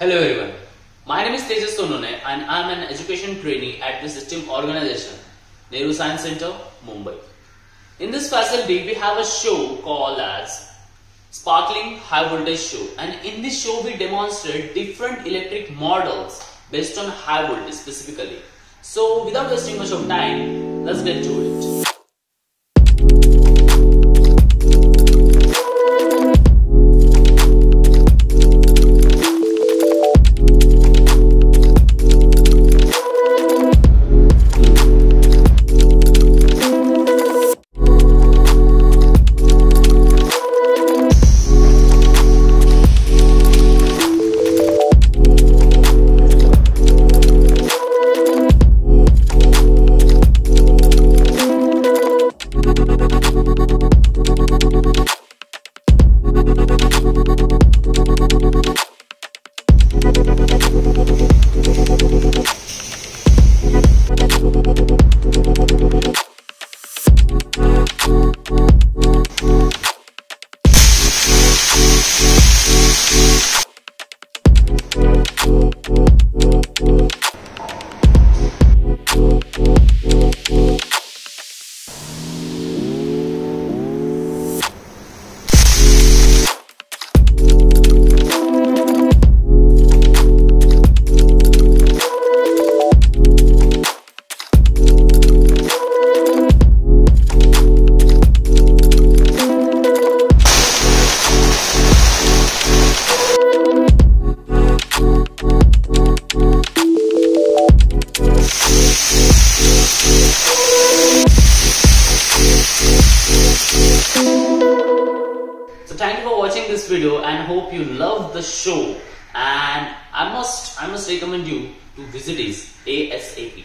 Hello everyone. My name is Tejas Sonone and I am an education trainee at the System Organization, Nehru Science Center, Mumbai. In this facility, we have a show called as Sparkling High Voltage Show and in this show we demonstrate different electric models based on high voltage specifically. So without wasting much of time, let's get to it. This video and hope you love the show and I must I must recommend you to visit it ASAP.